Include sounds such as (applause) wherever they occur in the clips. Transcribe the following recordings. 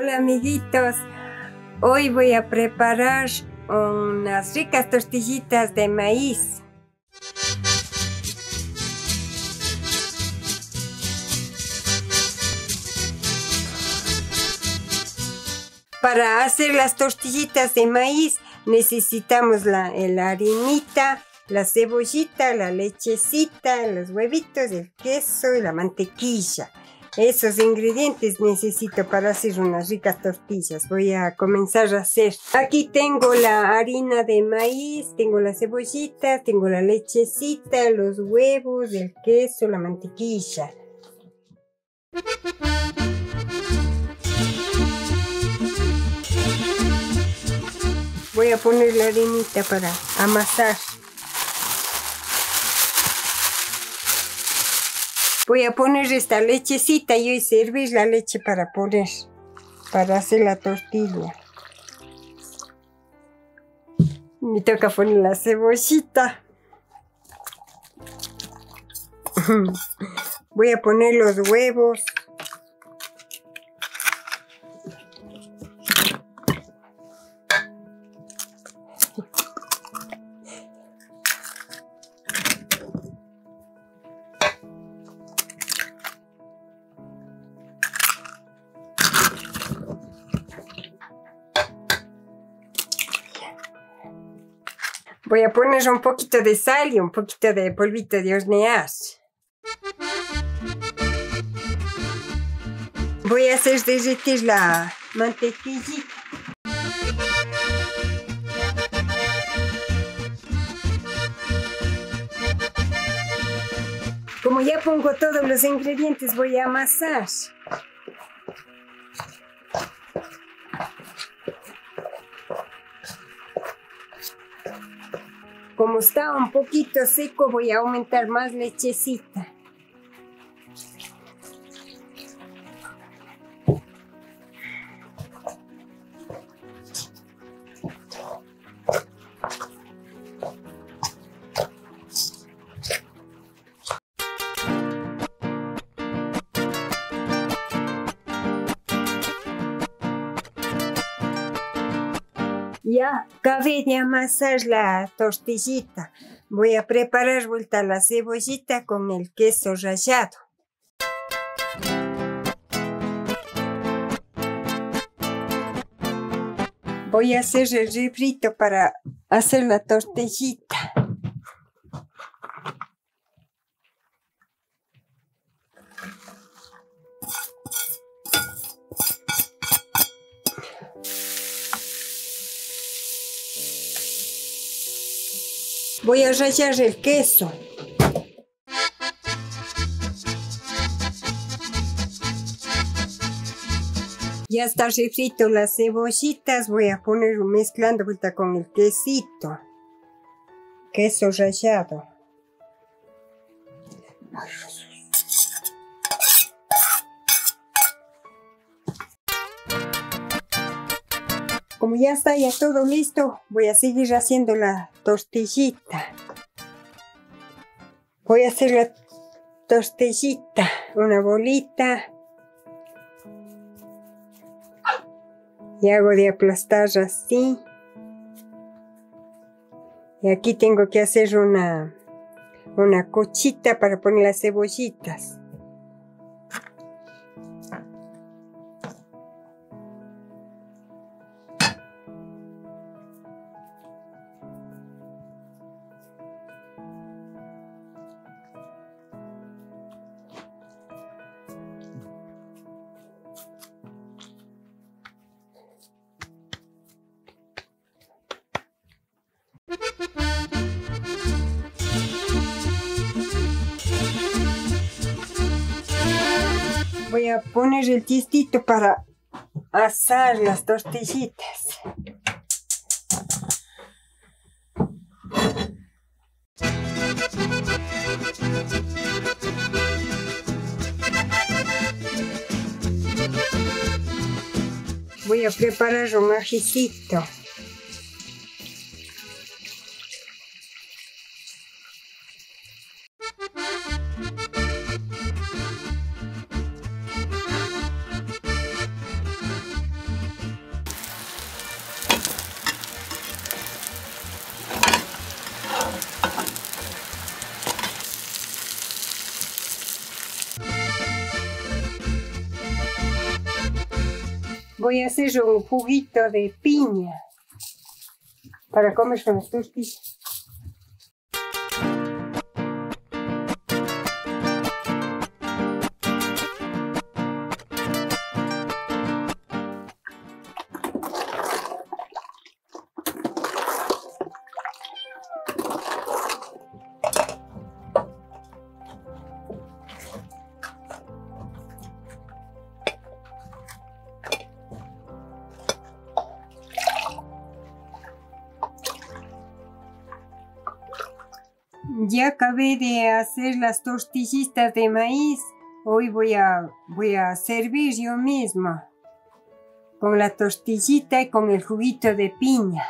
Hola amiguitos, hoy voy a preparar unas ricas tortillitas de maíz. Para hacer las tortillitas de maíz necesitamos la, la harinita, la cebollita, la lechecita, los huevitos, el queso y la mantequilla. Esos ingredientes necesito para hacer unas ricas tortillas. Voy a comenzar a hacer. Aquí tengo la harina de maíz, tengo la cebollita, tengo la lechecita, los huevos, el queso, la mantequilla. Voy a poner la harinita para amasar. Voy a poner esta lechecita y hoy servir la leche para poner, para hacer la tortilla. Me toca poner la cebollita. (laughs) Voy a poner los huevos. Voy a poner un poquito de sal y un poquito de polvito de hornear. Voy a hacer derretir la mantequilla. Como ya pongo todos los ingredientes, voy a amasar. Como está un poquito seco, voy a aumentar más lechecita. Ya de amasar la tortillita. Voy a preparar vuelta la cebollita con el queso rallado. Voy a hacer el refrito para hacer la tortillita. Voy a rallar el queso. Ya está refrito las cebollitas. Voy a poner mezclando vuelta con el quesito. Queso rallado. Como ya está ya todo listo, voy a seguir haciendo la tortillita. Voy a hacer la tortillita, una bolita. Y hago de aplastar así. Y aquí tengo que hacer una, una cochita para poner las cebollitas. Voy a poner el tiestito para asar las tortillitas. Voy a preparar un ajicito. Voy a hacer un juguito de piña para comer con las tortillas. Ya acabé de hacer las tortillitas de maíz. Hoy voy a, voy a servir yo misma. Con la tortillita y con el juguito de piña.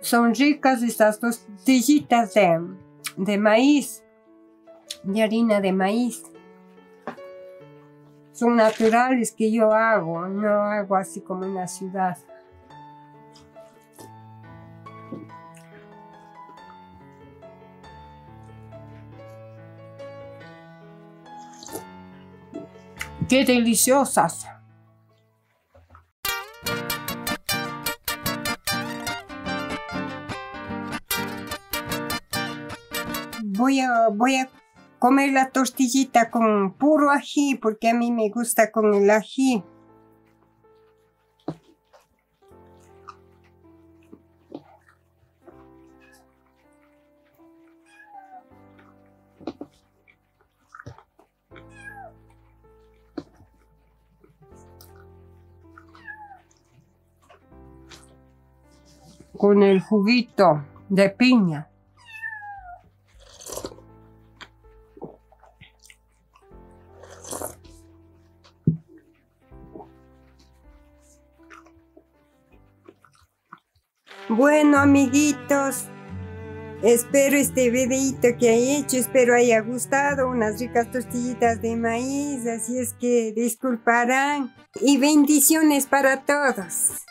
Son ricas estas tortillitas de, de maíz, de harina de maíz son naturales que yo hago, no hago así como en la ciudad. ¡Qué deliciosas! Voy a, voy a comer la tortillita con puro ají, porque a mí me gusta con el ají. Con el juguito de piña. Bueno, amiguitos, espero este videito que he hecho, espero haya gustado, unas ricas tortillitas de maíz, así es que disculparán y bendiciones para todos.